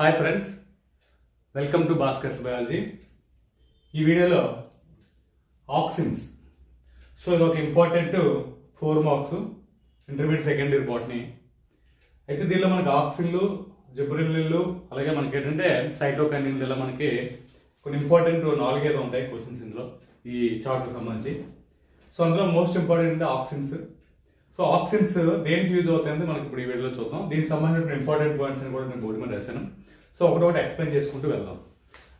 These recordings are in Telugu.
Hi friends welcome to Bhaskar's biology ఈ వీడియోలో ఆక్సిన్స్ సో ఇది ఒక important four marks intermediate second year botany అయితే దీనిలో మనకి ఆక్సిన్లు జిబ్రిల్లు అలాగే మనకి ఏంటంటే సైటోకైనిన్ ఇలా మనకి కొన్ని ఇంపార్టెంట్ నాలుగైదు ఉంటాయి క్వశ్చన్స్ ఇందులో ఈ చార్ట్కి సంబంధించి. సో అందులో మోస్ట్ ఇంపార్టెంట్ అంటే ఆక్సిన్స్ సో ఆక్సిన్స్ దేనికి యూజ్ అవుతాయని మనకి ఇప్పుడు ఈ వీడియోలో చూద్దాం. దీనికి సంబంధించిన ఇంపార్టెంట్ పాయింట్స్ అని కూడా నేను బోర్డు మీద రాశాను. సో ఒకటొకటి ఎక్స్ప్లెయిన్ చేసుకుంటూ వెళ్దాం.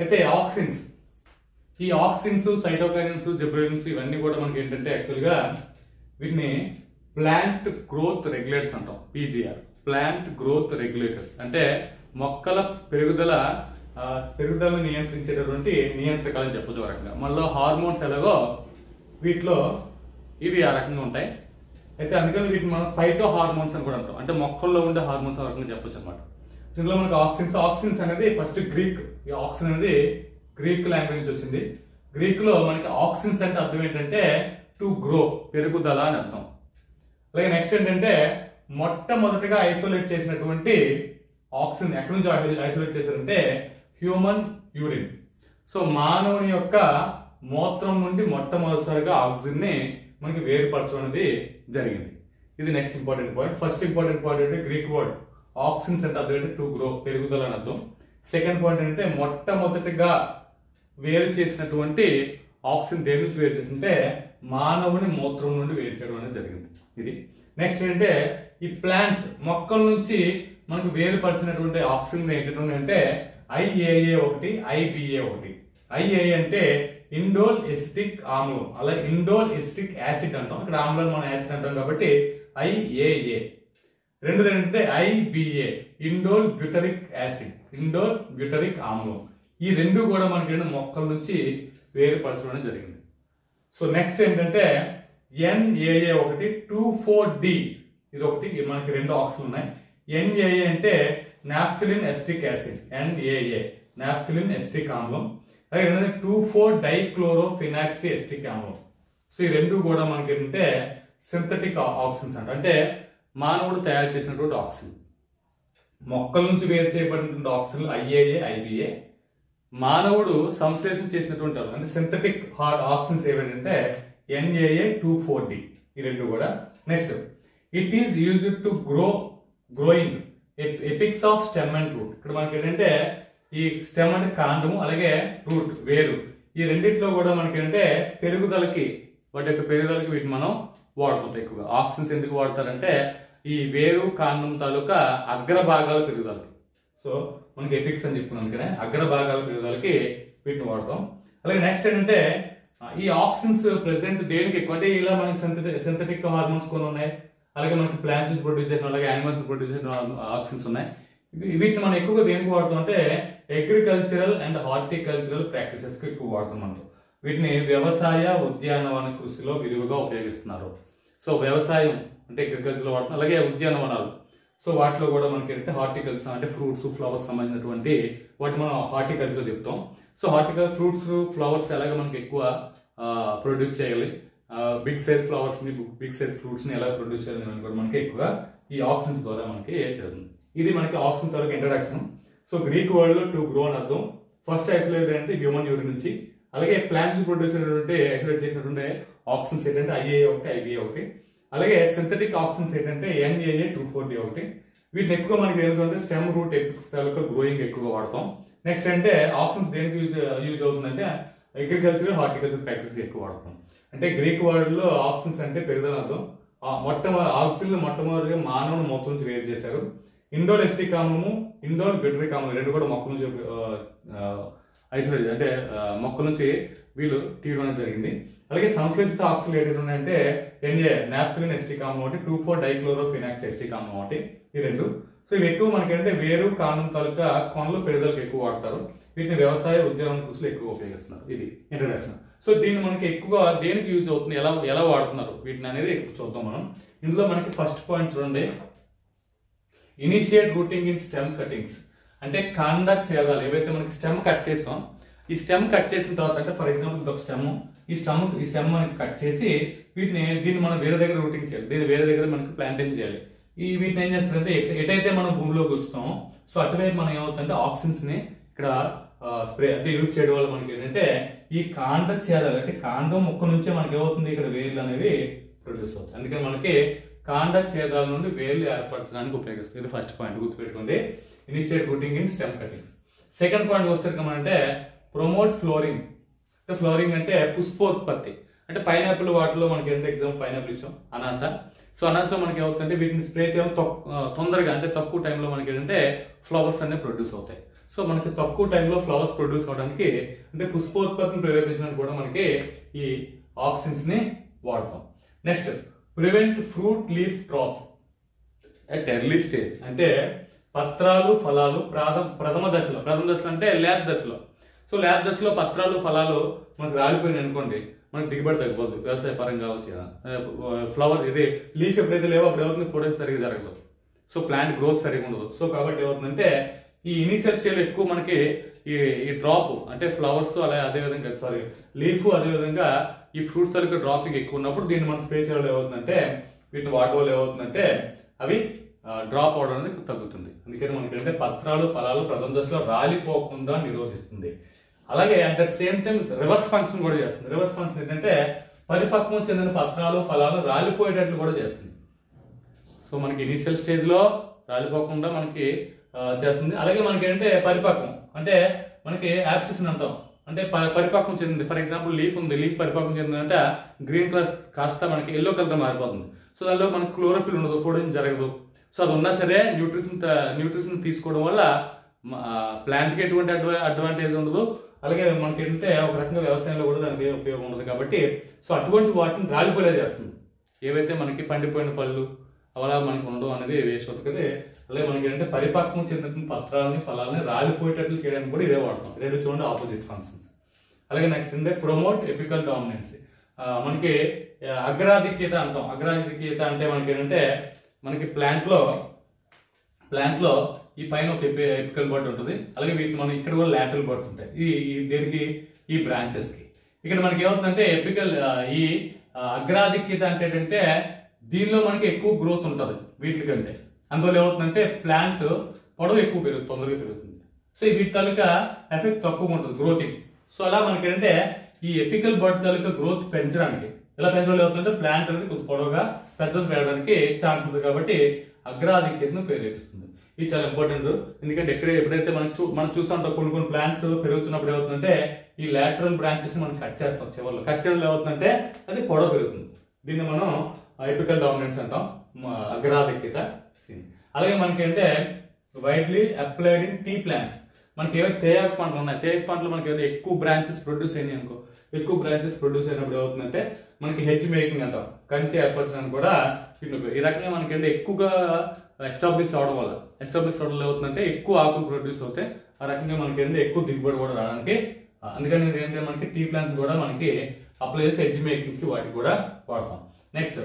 అయితే ఆక్సిన్స్. ఈ ఆక్సిన్స్ సైటోకైన్స్ జిబ్రిలిన్స్ ఇవన్నీ కూడా మనకి ఏంటంటే యాక్చువల్గా వీటిని ప్లాంట్ గ్రోత్ రెగ్యులేటర్స్ అంటాం పీజీఆర్. Plant growth regulators. అంటే మొక్కల పెరుగుదల పెరుగుదలను నియంత్రించేటటువంటి నియంత్రకాలని చెప్పచ్చు ఒక రకంగా. మళ్ళీ హార్మోన్స్ ఎలాగో వీటిలో ఇవి ఆ రకంగా ఉంటాయి. అయితే అందుకని వీటిని మనం ఫైటో హార్మోన్స్ అని కూడా అంటాం. అంటే మొక్కల్లో ఉండే హార్మోన్స్ ఆ రకంగా చెప్పొచ్చు అనమాట ఇందులో మనకి ఆక్సిన్స్ ఆక్సిన్స్ అనేది ఫస్ట్ గ్రీక్ ఈ ఆక్సిన్ అనేది గ్రీక్ లాంగ్వేజ్ నుంచి వచ్చింది. గ్రీక్లో మనకి ఆక్సిన్స్ అంటే అర్థం ఏంటంటే టు గ్రో పెరుగుదల అని అర్థం. అలాగే నెక్స్ట్ ఏంటంటే మొట్టమొదటిగా ఐసోలేట్ చేసినటువంటి ఆక్సిజన్ ఎక్కడి నుంచి ఐసోలేట్ చేశారంటే హ్యూమన్ యూరిన్ సో మానవుని యొక్క మూత్రం నుండి మొట్టమొదటిసారిగా ఆక్సిజన్ని మనకి వేరుపరచడం అనేది జరిగింది. ఇది next important point first important point అంటే గ్రీక్ వర్డ్ ఆక్సిన్స్ అంటే అర్థం టు గ్రో పెరుగుదల అని అర్థం సెకండ్ పాయింట్ అంటే మొట్టమొదటిగా వేరు చేసినటువంటి ఆక్సిజన్ దేని నుంచి వేరు చేసింటే మానవుని మూత్రం నుండి వేరు చేయడం అనేది జరిగింది. ఇది. నెక్స్ట్ ఏంటంటే ఈ ప్లాంట్స్ మొక్కల నుంచి మనకు వేరుపరిచినటువంటి ఆక్సిజన్ ఏంటంటే అంటే ఐఏఏ ఒకటి ఐబిఏ ఒకటి. ఐఏఏ అంటే ఇండోల్ ఎస్టిక్ ఆమ్లం అలా ఇండోల్ ఎస్టిక్ యాసిడ్ అంటాం. ఇక్కడ ఆమ్లం మనం యాసిడ్ అంటాం కాబట్టి ఐఏఏ రెండోది ఏంటంటే IBA indole butyric acid indole butyric ఆమ్లం. ఈ రెండు కూడా మనకి మొక్కల నుంచి వేరుపరచడం జరిగింది. సో నెక్స్ట్ ఏంటంటే ఎన్ఏఏ ఒకటి టూ ఫోర్ డి. ఇది ఒకటి మనకి రెండు ఆక్సిజన్ ఉన్నాయి. ఎన్ఏఏ అంటే naphthalene acetic acid NAA naphthalene acetic ఆమ్లం. అలాగే ఏంటంటే టూ ఫోర్ డైక్లోరోఫినాక్సీ ఎస్టిక్ ఆమ్లం. సో ఈ రెండు కూడా మనకి ఏంటంటే సింథటిక్ ఆక్సిజన్స్ అంట. అంటే మానవుడు తయారు చేసినటువంటి ఆక్సిజన్ మొక్కల నుంచి వేరు చేయబడినటువంటి ఆక్సిజన్ ఐఏఏ ఐబిఏ మానవుడు సంశ్లేషణ చేసినటువంటి అంటే సింథటిక్ ఆక్సిజన్స్ ఏవేంటంటే ఎన్ఏఏ టూ ఫోర్ డి ఈ రెండు కూడా. Next it is used to grow growing apex of stem and root ఇక్కడ మనకి ఏంటంటే ఈ స్టెమ్ అంటే కాండము అలాగే రూట్ వేరు. ఈ రెండిట్లో కూడా మనకి ఏంటంటే పెరుగుదలకి వాటి యొక్క పెరుగుదలకి వీటిని మనం వాడుతుంటాం ఎక్కువగా. ఆక్సిజన్స్ ఎందుకు వాడతారంటే ఈ వేరు కాండం తాలూకా అగ్రభాగాల పెరుగుదలకి. సో మనకి ఎపిక్స్ అని చెప్పుకున్నాం అందుకనే అగ్రభాగాల పెరుగుదలకి వీటిని వాడతాం. అలాగే నెక్స్ట్ ఏంటంటే ఈ ఆక్సిన్స్ ప్రెసెంట్ దేనికి ఎక్కువ? అంటే ఇలా మనకి సింథటిక్ సింథటిక్ హార్మోన్స్ కొన్ని ఉన్నాయి. అలాగే మనకి ప్లాంట్స్ ప్రొడ్యూస్ చేసిన అలాగే యానిమల్స్ ప్రొడ్యూస్ చేసిన ఆక్సిన్స్ ఉన్నాయి. వీటిని మనం ఎక్కువగా దేనికి వాడుతాం అంటే అగ్రికల్చరల్ అండ్ హార్టికల్చరల్ ప్రాక్టీసెస్కి ఎక్కువ వాడతాం మనం. వీటిని వ్యవసాయ ఉద్యానవన కృషిలో విరివిగా ఉపయోగిస్తున్నారు. సో వ్యవసాయం అంటే అగ్రికల్చర్లో వాడుతున్నాం అలాగే ఉద్యానవనాలు సో వాటిలో కూడా మనకి ఏంటంటే హార్టికల్చర్ అంటే ఫ్రూట్స్ ఫ్లవర్స్ సంబంధించినటువంటి వాటి మనం హార్టికల్చర్లో చెప్తాం. సో హార్టికల్చర్ ఫ్రూట్స్ ఫ్లవర్స్ ఎలాగ మనకి ఎక్కువ ప్రొడ్యూస్ చేయాలి? బిగ్ సైజ్ ఫ్లవర్స్ని బిగ్ సైజ్ ఫ్రూట్స్ని ఎలా ప్రొడ్యూస్ చేయాలి అని కూడా మనకి ఎక్కువగా ఈ ఆక్సిజన్ ద్వారా మనకి జరుగుతుంది. ఇది మనకి ఆక్సిజన్ ద్వారా introduction so Greek world to grow అని అర్థం. ఫస్ట్ ఐసోలేట్ అంటే హ్యూమన్ యూరిన్ నుంచి. అలాగే ప్లాంట్స్ ప్రొడ్యూస్ అయినటువంటి ఐసోలేట్ చేసినటువంటి ఆక్సిజన్స్ ఏంటంటే ఐఏ ఒకటి ఐబిఏ ఒకటి. అలాగే సింథటిక్ ఆప్షన్స్ ఏంటంటే ఎన్ఏఏ టూ ఫోర్ డి ఒకటి. వీటిని ఎక్కువ మనకి ఏంటంటే స్టెమ్ రూట్ ఎపిక్స్ తాలూకా గ్రోయింగ్ ఎక్కువ వాడతాం. నెక్స్ట్ అంటే ఆప్షన్స్ దేనికి యూజ్ యూజ్ అవుతుందంటే అగ్రికల్చర్ హార్టికల్చర్ ప్రాక్టీస్కి ఎక్కువ వాడతాం. అంటే గ్రీక్ వర్డ్లో ఆప్షన్స్ అంటే పెరుగుదల అర్థం. ఆ మొట్టమొదటి ఆక్సిజన్ మొట్టమొదటిగా మానవుని మొత్తం నుంచి వేరు చేశారు. ఇండోర్ ఎస్టీ కామము ఇండోర్ బిటరీ కామం రెండు కూడా మొక్క నుంచి ఐసోలేట్ అంటే మొక్క నుంచి వీళ్ళు తీయడం జరిగింది. అలాగే సంశ్లేషిత ఆక్సిజన్ ఏంటి ఉన్నాయంటే ఎన్ఏ నాఫ్థలిన్ ఎస్టిక్ ఆమ్లం ఒకటి టూ ఫోర్ డైక్లోరోఫినాక్స్ ఎస్టీ కామ్ ఒకటి ఈ రెండు. సో ఇవి ఎక్కువ మనకి వేరు కాండం తాలూకా కొనలు పెరుగుదలకు ఎక్కువ వాడతారు. వీటిని వ్యవసాయ ఉద్యోగం కృషిలో ఎక్కువ ఉపయోగిస్తున్నారు. ఇది ఇంట్రడక్షన్. సో దీన్ని మనకి ఎక్కువ దేనికి యూజ్ అవుతుంది ఎలా ఎలా వాడుతున్నారు? వీటిని అనేది ఎక్కువ చూద్దాం మనం. ఇందులో మనకి ఫస్ట్ పాయింట్ చూడండి. Initiate rooting in stem cuttings అంటే కాండ చేదాలు ఏవైతే మనకి స్టెమ్ కట్ చేసాం ఈ స్టెమ్ కట్ చేసిన తర్వాత అంటే ఫర్ ఎగ్జాంపుల్ ఇది ఒక స్టెమ్ ఈ స్టమ్ ఈ స్టెమ్ మనకి కట్ చేసి వీటిని దీన్ని మనం వేరే దగ్గర రూటింగ్ చేయాలి. దీన్ని వేరే దగ్గర మనకి ప్లాంటింగ్ చేయాలి. ఈ వీటిని ఏం చేస్తారంటే ఎటైతే మనం భూమిలో వచ్చుతామో సో అటువైపు మనం ఏమవుతుందంటే ఆక్సిన్స్ని ఇక్కడ స్ప్రే అంటే యూజ్ చేయడం వల్ల మనకి ఏంటంటే ఈ కాండ చేరాలి. అంటే కాండం ముక్క నుంచే మనకి ఏమవుతుంది? ఇక్కడ వేర్లు అనేవి ప్రొడ్యూస్ అవుతాయి. అందుకని మనకి కాండ ఛేదాల నుండి వేర్లు ఏర్పరచడానికి ఉపయోగిస్తుంది ఇది ఫస్ట్ పాయింట్ గుర్తుపెట్టుకోండి. Initiate rooting in stem cuttings. Second point వచ్చేసరికి అంటే ప్రమోట్ ఫ్లోరింగ్. అంటే ఫ్లోరింగ్ అంటే పుష్పోత్పత్తి. అంటే పైనాపిల్ వాటిలో మనకి ఎంత ఎగ్జాంపుల్ పైనాపిల్ ఇచ్చాం? అనాస. సో అనాసలో మనకి ఏమవుతుందంటే వీటిని స్ప్రే చేయడం తొందరగా అంటే తక్కువ టైంలో మనకి ఏంటంటే ఫ్లవర్స్ అనేవి ప్రొడ్యూస్ అవుతాయి. సో మనకి తక్కువ టైంలో ఫ్లవర్స్ ప్రొడ్యూస్ అవడానికి అంటే పుష్పోత్పత్తిని ప్రేరేపించడానికి కూడా మనకి ఈ ఆక్సిన్స్ని వాడతాం. Next prevent fruit leaf drop at early stage అంటే పత్రాలు ఫలాలు ప్రాథమ ప్రథమ దశలో. ప్రథమ దశలో అంటే ల్యాబ్ దశలో. సో ల్యాబ్ దశలో పత్రాలు ఫలాలు మనకు రాలిపోయింది అనుకోండి మనకి దిగుబడి తగ్గిపోద్ది. వ్యవసాయ పరంగా కావచ్చు ఫ్లవర్ ఇది లీఫ్ ఎప్పుడైతే లేవో అప్పుడు ఎవరిని ఫోటోస్ సరిగ్గా జరగదు సో ప్లాంట్ గ్రోత్ సరిగ్గా ఉండదు. సో కాబట్టి ఏమవుతుందంటే ఈ ఇనిషియల్ స్టేజ్ ఎక్కువ మనకి ఈ ఈ డ్రాప్ అంటే ఫ్లవర్స్ అలా అదే విధంగా సారీ లీఫ్ అదే విధంగా ఈ ఫ్రూట్స్ తరగతి డ్రాపింగ్ ఎక్కువ ఉన్నప్పుడు దీన్ని మనం స్ప్రే చేయడం ఏమవుతుందంటే వీటిని వాడడం వల్ల ఏమవుతుందంటే అవి డ్రాప్ అవడం అనేది తగ్గుతుంది. అందుకని మనకి అంటే పత్రాలు ఫలాలు ప్రథమ దశలో రాలిపోకుండా నిరోధిస్తుంది. అలాగే at the same time reverse function కూడా చేస్తుంది. రివర్స్ ఫంక్షన్ ఏంటంటే పరిపక్వం చెందిన పత్రాలు ఫలాలు రాలిపోయేటట్లు కూడా చేస్తుంది. సో మనకి ఇనిషియల్ స్టేజ్లో రాలిపోకుండా మనకి చేస్తుంది. అలాగే మనకి ఏంటంటే పరిపక్వం. అంటే మనకి యాప్సిస్ అంటాం. అంటే ప- పరిపక్వం చెందింది. ఫర్ ఎగ్జాంపుల్ లీఫ్ ఉంది. లీఫ్ పరిపక్వం చెందిందంటే గ్రీన్ కలర్ కాస్త మనకి ఎల్లో కలర్ మారిపోతుంది. సో దానిలో మనకి క్లోరోఫిల్ ఉండదు. కూడా జరగదు. సో అది ఉన్నా సరే న్యూట్రిషన్ న్యూట్రిషన్ తీసుకోవడం వల్ల ప్లాంట్కి ఎటువంటి ఎటువంటి అడ్వాంటేజ్ ఉండదు. అలాగే మనకి ఏంటంటే ఒక రకంగా వ్యవసాయంలో కూడా దానికి ఉపయోగం ఉండదు కాబట్టి సో అటువంటి వాటిని రాలిపోలే చేస్తుంది. ఏవైతే మనకి పండిపోయిన పళ్ళు అలా మనకి ఉండడం అనేది వేస్ట్ అవుతుంది అలాగే మనకి ఏంటంటే పరిపక్వం చెందిన పత్రాలని ఫలాలని రాలిపోయేటట్లు చేయడానికి కూడా ఇదే వాడతాం. రెండు చూడండి ఆపోజిట్ ఫంక్షన్స్ అలాగే నెక్స్ట్ అంటే ప్రమోట్ ఎపికల్ డామినెన్సీ మనకి అగ్రాధిక్యత అంటాం. అగ్రాధిక్యత అంటే మనకి ఏంటంటే మనకి ప్లాంట్లో ప్లాంట్లో ఈ పైన ఒక ఎపికల్ బర్డ్ ఉంటుంది. అలాగే వీటికి మనం ఇక్కడ కూడా లాటరల్ బర్డ్స్ ఉంటాయి. ఈ దేనికి? ఈ బ్రాంచెస్కి. ఇక్కడ మనకి ఏమవుతుందంటే ఎపికల్ ఈ అగ్రాధిక్యత అంటే ఏంటంటే దీనిలో మనకి ఎక్కువ గ్రోత్ ఉంటుంది వీటికంటే. అందువల్ల ఏమవుతుందంటే ప్లాంట్ పొడవు ఎక్కువ పెరుగుతుంది తొందరగా పెరుగుతుంది. సో ఈ వీటి తాలూకా ఎఫెక్ట్ తక్కువ ఉంటుంది గ్రోతింగ్ సో అలా మనకి ఏంటంటే ఈ ఎపికల్ బర్డ్ తాలూకా గ్రోత్ పెంచడానికి ఎలా పెంచడం అవుతుందంటే ప్లాంట్ అనేది కొంచెం పొడవుగా పెద్దది పెరగడానికి ఛాన్స్ ఉంది కాబట్టి అగ్రాధిక్యతను ప్రేరేపిస్తుంది. ఇది చాలా ఇంపార్టెంట్. ఎందుకంటే ఎక్కడ ఎప్పుడైతే మనం చూ మనం చూస్తుంటాం కొన్ని కొన్ని ప్లాంట్స్ పెరుగుతున్నప్పుడు ఏమవుతుందంటే ఈ లాటరల్ బ్రాంచెస్ మనం కట్ చేస్తాం చివరిలో. కట్ చేయడం ఏమవుతుందంటే అది పొడవ పెరుగుతుంది. దీన్ని మనం ఎపికల్ డామినెన్స్ అంటాం. అగ్రాధిక్యత అలాగే మనకి అంటే widely applied in tea plants మనకి ఏవైతే తేయాకు పంటలు ఉన్నాయి. తేయాకు పంటలు మనకి ఏదైతే ఎక్కువ బ్రాంచెస్ ప్రొడ్యూస్ అయినాయి అనుకో. ఎక్కువ బ్రాంచెస్ ప్రొడ్యూస్ అయినప్పుడు ఏమవుతుందంటే మనకి హెడ్జ్ మేకింగ్ అంటాం. కంచి ఏర్పరచడానికి కూడా ఈ రకంగా మనకి ఎక్కువగా ఎస్టాబ్లిష్ అవడం వల్ల. ఎస్టాబ్లిష్ అవడం వల్ల ఏమవుతుందంటే ఎక్కువ ఆకులు ప్రొడ్యూస్ అవుతాయి ఆ రకంగా మనకి ఏంటంటే ఎక్కువ దిగుబడి కూడా రావడానికి అందుకని ఏంటంటే మనకి టీ ప్లాంట్ కూడా మనకి అప్లై చేసి హెడ్జ్ మేకింగ్కి వాటికి కూడా వాడతాం. నెక్స్ట్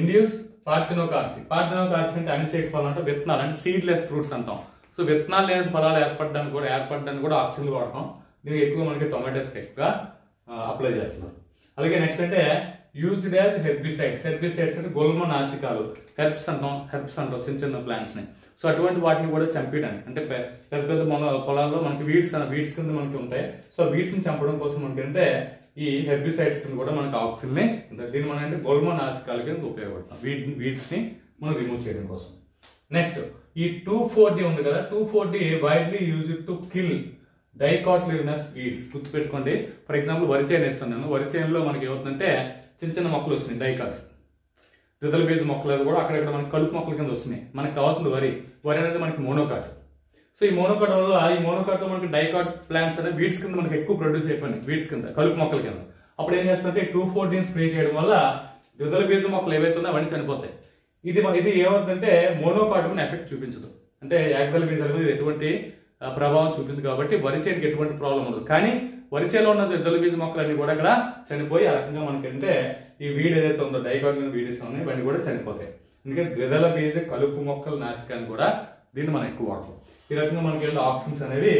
ఇండ్యూస్ పార్థినోకార్ఫీ పార్థినోకార్ఫీ అంటే అనిసేట్ ఫలం అంటే విత్తనాలు అంటే సీడ్లెస్ ఫ్రూట్స్ అంటాం. సో విత్తనాలు లేని ఫలాలు ఏర్పడడానికి కూడా ఏర్పడడానికి కూడా ఆక్సిజన్ వాడతాం. దీనికి ఎక్కువ మనకి టొమాటోస్ ఎక్కువగా అప్లై చేస్తున్నారు. అలాగే నెక్స్ట్ అంటే యూజ్డ్ యాజ్ హెర్బిసైడ్స్ హెర్బిసైడ్స్ అంటే గొల్మ నాసికాలు. హెర్బ్స్ అంటాం హెర్బ్స్ అంటాం చిన్న చిన్న ప్లాంట్స్ని. సో అటువంటి వాటిని కూడా చంపేయడానికి అంటే పెద్ద పెద్ద మన పొలాల్లో మనకి వీడ్స్ వీడ్స్ కింద మనకి ఉంటాయి. సో వీడ్స్ని చంపడం కోసం మనకి అంటే ఈ హెర్బిసైడ్స్ కింద కూడా మనకి ఆక్సిజన్ని దీన్ని మనం అంటే గొల్మ నాసికాల కింద ఉపయోగపడతాం. వీడ్ వీడ్స్ని మనం రిమూవ్ చేయడం కోసం. నెక్స్ట్ ఈ టూ ఫోర్ ఉంది కదా. Two four widely use to kill dicotyledonous weeds గుర్తుపెట్టుకోండి. ఫర్ ఎగ్జాంపుల్ వరి చేను వేస్తున్నాను వరి చేనులో మనకి ఏమవుతుందంటే చిన్న చిన్న మొక్కలు వచ్చినాయి డైకాట్స్ ద్వితల బేజ్ మొక్కలు కూడా అక్కడక్కడ మనకి కలుపు మొక్కల కింద వస్తున్నాయి మనకి కావాల్సింది వరి. వరి అనేది మనకి మోనోకాట్ సో ఈ మోనోకాట్ వల్ల ఈ మోనోకాట్ మనకి డైకాట్ ప్లాంట్స్ అనేది వీడ్స్ కింద మనకి ఎక్కువ ప్రొడ్యూస్ అయిపోయినాయి వీడ్స్ కింద కలుపు మొక్కల కింద. అప్పుడు ఏం చేస్తుందంటే టూ ఫోర్ డీన్ స్ప్రే చేయడం వల్ల ద్వితల బేజ్ మొక్కలు ఏవైతే ఉన్నాయో అవన్నీ చనిపోతాయి. ఇది ఇది ఏమవుతుందంటే మోనోకాట్ మీద ఎఫెక్ట్ చూపించదు. అంటే యాక్బల్ బీజాల మీద ఎటువంటి ప్రభావం చూపింది కాబట్టి వరి చేయడానికి ఎటువంటి ప్రాబ్లం ఉండదు. కానీ వరిచేలో ఉన్న ద్వితల బీజ మొక్కలు అవి కూడా అక్కడ చనిపోయి ఆ రకంగా మనకంటే ఈ వీడ్ ఏదైతే ఉందో డైకాటిన్ వీడియోస్ ఉన్నాయి ఇవన్నీ కూడా చనిపోతాయి. అందుకే ద్విదల బీజ కలుపు మొక్కల నాశకాన్ని కూడా దీన్ని మనం ఎక్కువ వాడతాం. ఈ రకంగా మనకి ఏంటంటే ఆక్సిన్స్ అనేవి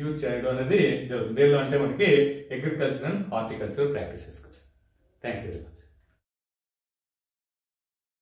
యూజ్ చేయడం అనేది జరుగుతుంది. దీనిలో అంటే మనకి agriculture and horticulture practices thank you very much